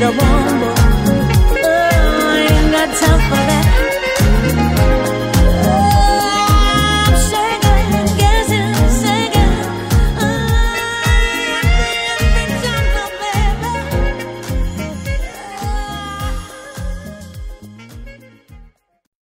get a. Oh, I ain't got time for